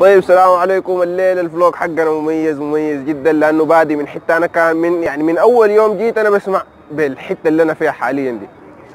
طيب السلام عليكم. الليلة الفلوق حقنا مميز مميز جدا لأنه بادي من حتة أنا كان من يعني من أول يوم جيت أنا بسمع بالحتة اللي أنا فيها حاليا دي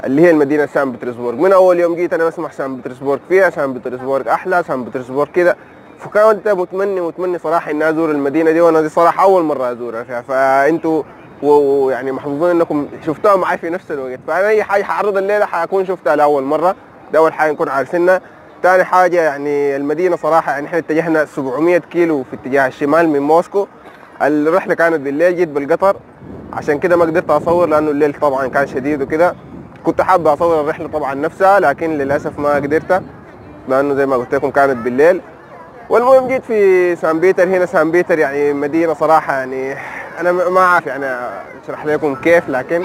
اللي هي المدينة سان بطرسبورغ. من أول يوم جيت أنا بسمع سان بطرسبورغ فيها سان بطرسبورغ أحلى سان بطرسبورغ كده. فكنت متمني متمني صراحة إني أزور المدينة دي وأنا دي صراحة أول مرة أزورها فيها. فأنتوا ويعني محظوظين إنكم شفتوها معي في نفس الوقت. فأنا أي حاجة حعرض الليلة حاكون شفتها لأول مرة. ده أول حاجة نكون عارفينها. ثاني حاجة يعني المدينة صراحة يعني إحنا اتجهنا 700 كيلو في اتجاه الشمال من موسكو. الرحلة كانت بالليل جيت بالقطر. عشان كده ما قدرت أصور لأنه الليل طبعا كان شديد وكده. كنت حابب أصور الرحلة طبعا نفسها لكن للأسف ما قدرت لأنه زي ما قلت لكم كانت بالليل. والمهم جيت في سان بيتر. هنا سان بيتر يعني مدينة صراحة يعني أنا ما أعرف يعني أشرح لكم كيف لكن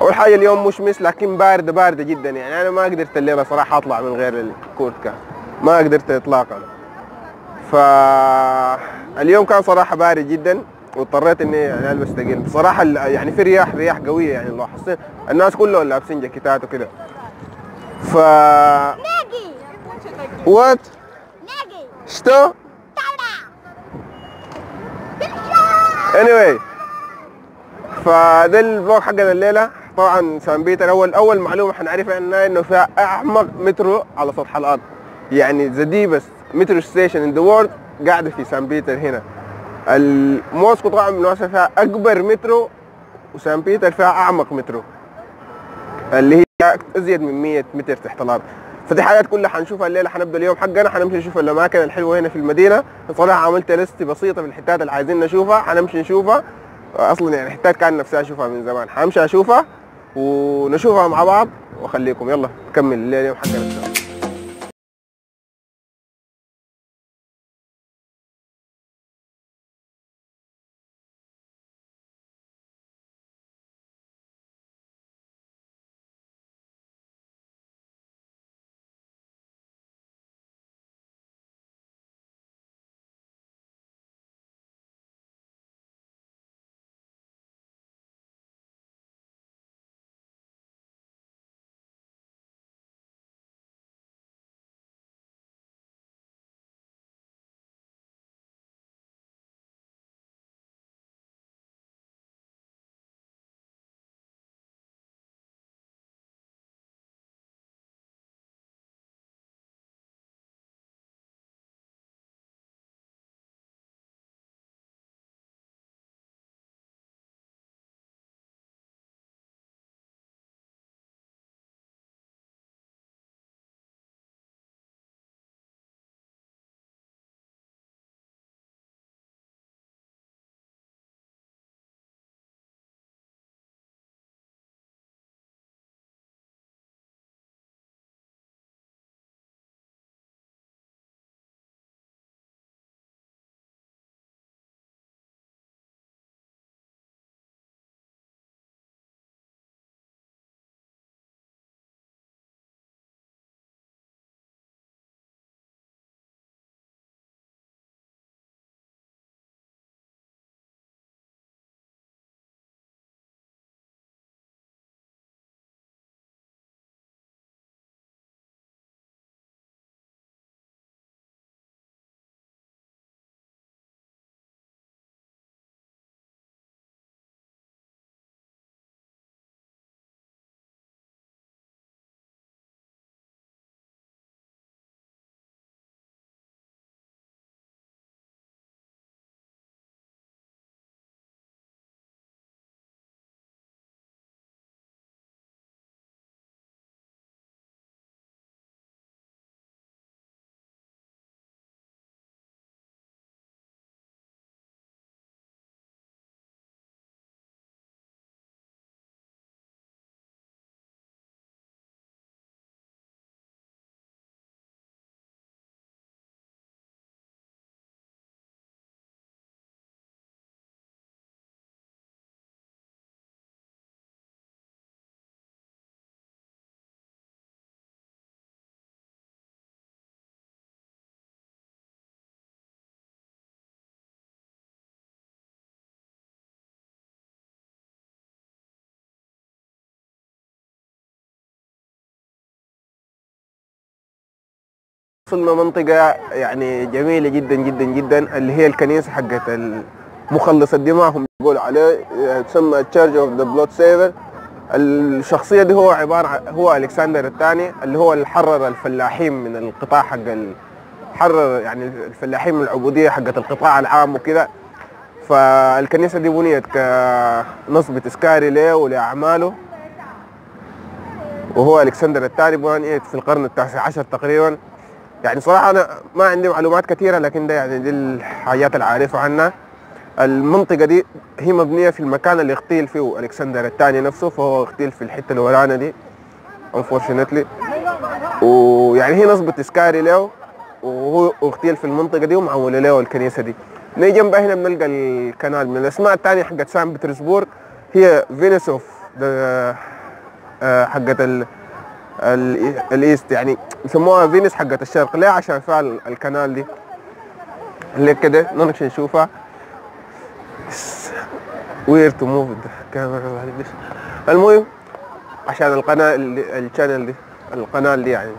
أول حاجة اليوم مشمس لكن باردة باردة جدا يعني. أنا ما قدرت الليلة صراحة أطلع من غير الكورتكا. ما قدرت اطلاقا. فاليوم كان صراحة بارد جدا واضطريت إني يعني ألبس ثقيل. بصراحه يعني في رياح رياح قوية يعني لو حسيت الناس كلهم لابسين جاكيتات وكده. ف! وات Negi! شتو؟ anyway. فده ال vlog حقنا الليلة. طبعا سان بيتر. اول أول معلومة حنعرفها عنها إنه فيها اعمق مترو على سطح الأرض. يعني the deepest metro station in the world قاعدة في سان بيتر هنا. موسكو طبعا بالمناسبه فيها أكبر مترو وسان بيتر فيها أعمق مترو. اللي هي أزيد من 100 متر تحت الأرض. فدي حاجات كلها حنشوفها الليلة حنبدأ اليوم حقنا. حنمشي نشوف الأماكن الحلوة هنا في المدينة. صراحة عملت لست بسيطة في الحتات اللي عايزين نشوفها. حنمشي نشوفها. أصلا يعني الحتات كان نفسها أشوفها من زمان. حمشي أشوفها. ونشوفها مع بعض وأخليكم يلا نكمل الليل اليوم وصلنا منطقة يعني جميلة جدا جدا جدا اللي هي الكنيسة حقت مخلص الدماء هم بيقولوا عليه تسمى church of the blood savior الشخصية دي هو عبارة هو ألكسندر الثاني اللي هو اللي حرر الفلاحين من القطاع حق حرر يعني الفلاحين من العبودية حقت القطاع العام وكذا فالكنيسة دي بنيت كنصب تذكاري له ولأعماله. وهو ألكسندر الثاني بنيت في القرن التاسع عشر تقريبا. يعني صراحة أنا ما عندي معلومات كثيرة لكن ده يعني دي الحاجات اللي عارفها عنها. المنطقة دي هي مبنية في المكان اللي اغتيل فيه ألكسندر الثاني نفسه فهو اغتيل في الحتة اللي ورانا دي unfortunately. ويعني هي نصب تذكاري له وهو اغتيل في المنطقة دي ومعمولة له الكنيسة دي. نيجي جنبها هنا بنلقى ال canal من الأسماء الثانية حقت سان بطرسبورغ هي Venice of حقت ال ال- ال east يعني يسموها Venice حقت الشرق. ليه؟ عشان فيها ال- ال canal دي. اللي كده؟ نمشي نشوفها. where to move الكاميرا المهم عشان القناة اللي- ال channel دي القناة دي يعني.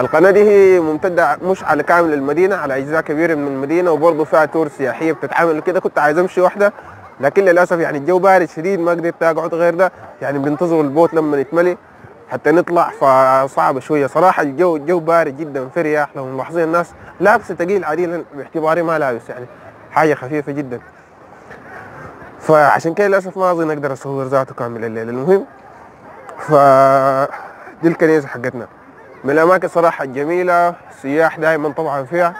القناة دي هي ممتدة مش على كامل المدينة على أجزاء كبيرة من المدينة وبرضه فيها tour سياحية بتتعامل كده كنت عايز أمشي واحدة لكن للأسف يعني الجو بارد شديد ما قدرت أقعد غير ده. يعني بنتظروا البوت لما يتملي حتى نطلع فصعب شوية. صراحة الجو الجو بارد جدا في رياح لو ملاحظين الناس. لابسة تقيل عديل باعتباري ما لابس يعني. حاجة خفيفة جدا. فعشان كده للأسف ما أظن أقدر أصور ذاته كامل الليل المهم ف دي الكنيسة حقتنا. من الأماكن صراحة الجميلة السياح دائما طبعا فيها.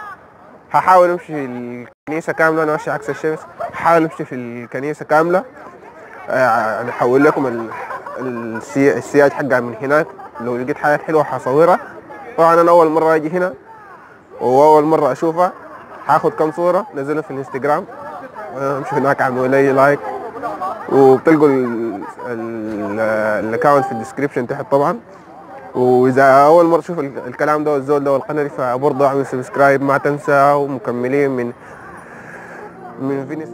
هحاول أمشي في الكنيسة كاملة. أنا ماشي عكس الشمس. هحاول أمشي في الكنيسة كاملة. آه، يعني أحول لكم السياج حقها من هناك. لو لقيت حاجات حلوة حصورها. طبعا أنا أول مرة أجي هنا وأول مرة أشوفها. هاخد كم صورة نزلها في الإنستجرام. امشوا هناك اعملوا لي like وبتلقوا ال account في ال description تحت طبعا. وإذا أول مرة تشوف ال- الكلام ده والزول ده والقناة فبرضه أعمل سبسكرايب ما تنسى ومكملين من من فينيس.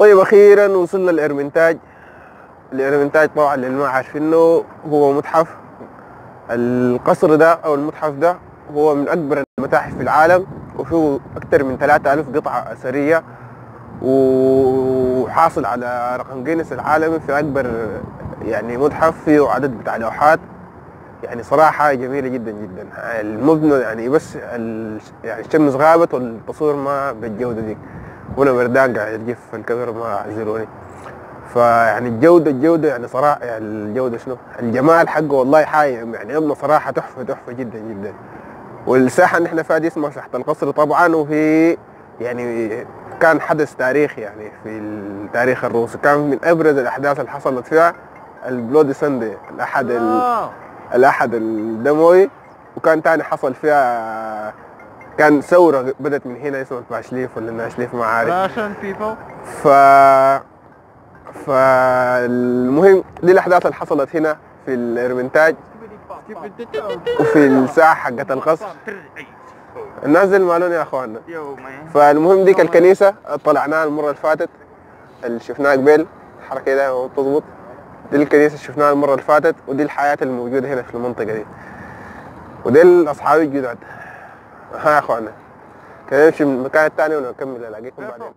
طيب أخيرا وصلنا الارمنتاج الإرمنتاج طبعا اللي ما عارفينه هو متحف. القصر ده أو المتحف ده هو من أكبر المتاحف في العالم وفيه أكثر من 3000 قطعة أثرية وحاصل على رقم جينيس العالمي في أكبر يعني متحف فيه عدد بتاع لوحات. يعني صراحة جميلة جدا جدا. المبنى يعني بس. يعني الشمس غابت والتصوير ما بالجودة دي. وأنا بردان قاعد أجيب في الكاميرا ما اعذروني فيعني الجودة الجودة يعني صراحة يعني الجودة شنو؟ الجمال حقه والله حاجة يعني مبنى صراحة تحفة تحفة جدا جدا. والساحة اللي إحنا فيها دي اسمها ساحة القصر طبعا وهي يعني كان حدث تاريخي يعني في التاريخ الروسي. كان من أبرز الأحداث اللي حصلت فيها البلودي ساندي الأحد ال... الأحد الدموي. وكان تاني حصل فيها كان ثورة بدأت من هنا اسمها باشليف ولا ناشليف ما عارف. Russian people. ف فالمهم دي الأحداث اللي حصلت هنا في الإرمنتاج وفي الساحة حقت القصر. الناس دي مالون يا أخواننا. فالمهم ديك الكنيسة طلعناها المرة اللي فاتت. اللي شفناها قبل الحركة دي تظبط دي الكنيسة اللي شفناها المرة اللي فاتت ودي الحياة الموجودة هنا في المنطقة دي. ودي الأصحاب الجداد. ها يا اخوانا كده نمشي من المكان الثاني ونكمل الاقيكم بعدين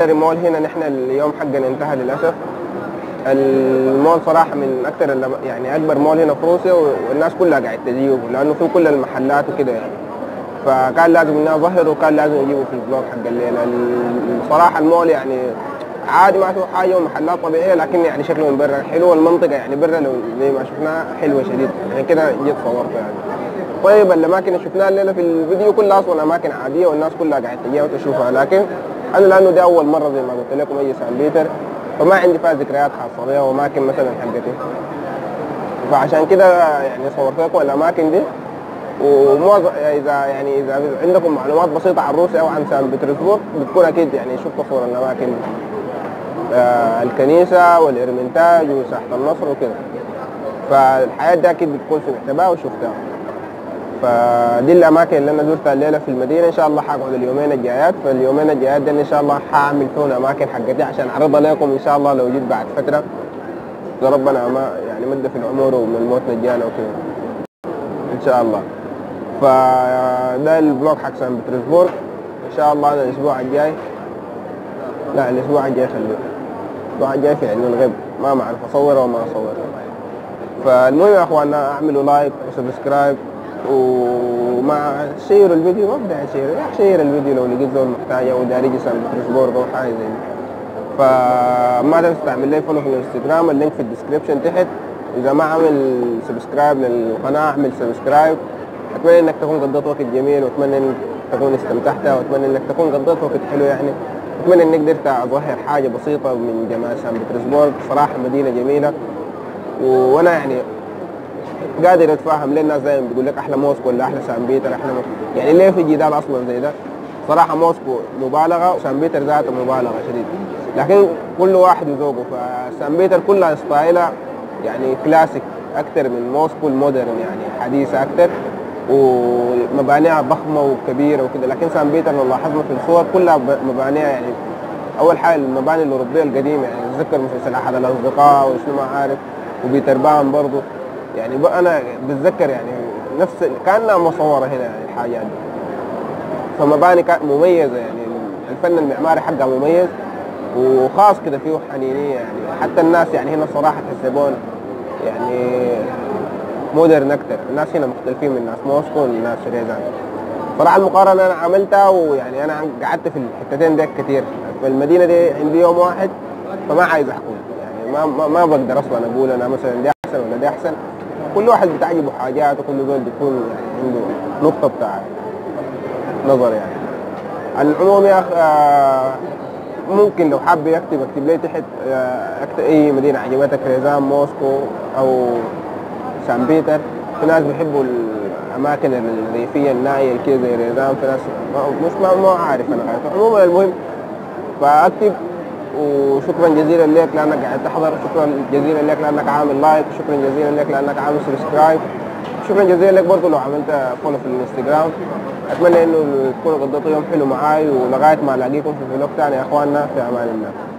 المول هنا نحن اليوم حقنا انتهى للأسف. المول صراحة من أكثر يعني أكبر مول هنا في روسيا والناس كلها قاعد تجيبه لأنه في كل المحلات وكده يعني. فكان لازم انها ظهر وكان لازم يجيبه في البلوك حق الليلة. الصراحه المول يعني عادي ما فيه حاجة ومحلات طبيعية لكن يعني شكله من برا حلو والمنطقة يعني برا زي ما شفناها حلوة شديد. يعني كده جيت صورت يعني. طيب الأماكن اللي شفناها الليلة في الفيديو كلها أصلا أماكن عادية والناس كلها قاعدة تجيها وتشوفها. لكن أنا لأنه دي أول مرة زي ما قلت لكم أجي سان بيتر فما عندي فيها ذكريات خاصه بيها واماكن مثلا حقتي. فعشان كده يعني صورت لكم الأماكن دي ومعظم إذا يعني إذا عندكم معلومات بسيطة عن روسيا أو عن سان بطرسبورغ بتكون أكيد يعني شفتوا صور الأماكن دي. آه الكنيسة والإرمنتاج وساحة النصر وكده. فالحياة دي أكيد بتكون سمعت بها وشفتها. فدي الأماكن اللي أنا زرتها الليلة في المدينة. إن شاء الله حقعد اليومين الجايات. فاليومين الجايات دي إن شاء الله حأعمل فيهم اماكن حقتي عشان اعرضها لكم إن شاء الله لو جيت بعد فترة. ربنا ما يعني مد في العمر ومن الموت نجانا وكده. إن شاء الله. فده ال vlog حق سان بطرسبورغ. إن شاء الله أنا الأسبوع الجاي. لا الأسبوع الجاي خليه الأسبوع الجاي في علم الغيب. ما معرف اصور وما اصور فالمهم يا أخواننا أعملوا like و subscribe وما share وا الفيديو ما بدي أ share. share الفيديو لو لقيت زول محتاج أو داري سان بطرسبورغ أو حاجة زي فما تنسى تعمل لي follow في Instagram ال link في ال description تحت. إذا ما عمل subscribe للقناة أعمل subscribe. أتمنى إنك تكون قضيت وقت جميل وأتمنى ان تكون استمتعت وأتمنى إنك تكون قضيت وقت حلو يعني. أتمنى إني قدرت أظهر حاجة بسيطة من جمال سان بطرسبورغ صراحة مدينة جميلة وأنا يعني قادر اتفاهم ليه الناس دايما بيقول لك أحلى موسكو ولا أحلى سان بيتر أحلى موسكو. يعني ليه في جدال أصلا زي ده؟ صراحة موسكو مبالغة وسان بيتر ذاته مبالغة شديد. لكن كل واحد وذوقه فسان بيتر كلها style ها يعني كلاسيك أكثر من موسكو ال modern يعني حديثة أكثر ومبانيها ضخمة وكبيرة وكده. لكن سان بيتر لو لاحظنا في الصور كلها مبانيها يعني أول حاجة المباني الأوروبية القديمة يعني اتذكر مسلسل أحد الأصدقاء وشنو ما عارف وبيتر بان برضه يعني ب- أنا بتذكر يعني نفس كأنها مصورة هنا يعني الحاجات دي. فمباني كانت مميزه يعني الفن المعماري حقها مميز وخاص كده فيه حنينيه يعني حتى الناس يعني هنا صراحة تحسبون يعني مودرن أكثر الناس هنا مختلفين من ناس موسكو والناس ريزان صراحة المقارنة أنا عملتها ويعني أنا قعدت في الحتتين ديك كثير المدينة دي عندي يوم واحد فما عايز أحكم. يعني ما, ما بقدر أصلا أقول أنا مثلا دي أحسن ولا دي أحسن. كل واحد بتعجبه حاجات وكل زول بيكون عنده نقطة بتاع نظر يعني. على العموم يا اخ آه، ممكن لو حاب يكتب اكتب لي تحت آه، اكتب أي مدينة عجبتك ريزان موسكو أو سان بيتر. في ناس بيحبوا الأماكن الريفية النائية كده زي ريزان في ناس مش ما, ما عارف أنا. غايته عموما المهم فأكتب وشكرا جزيلا لك لأنك قاعد تحضر. شكرا جزيلا لك لأنك عامل like. شكرا جزيلا لك لأنك عامل subscribe. شكرا جزيلا لك برضه لو عملت follow في الانستغرام. أتمنى إنه تكونوا قضيتوا يوم حلو معاي ولغاية ما ألاقيكم في vlog ثاني يا أخواننا في أمان الله.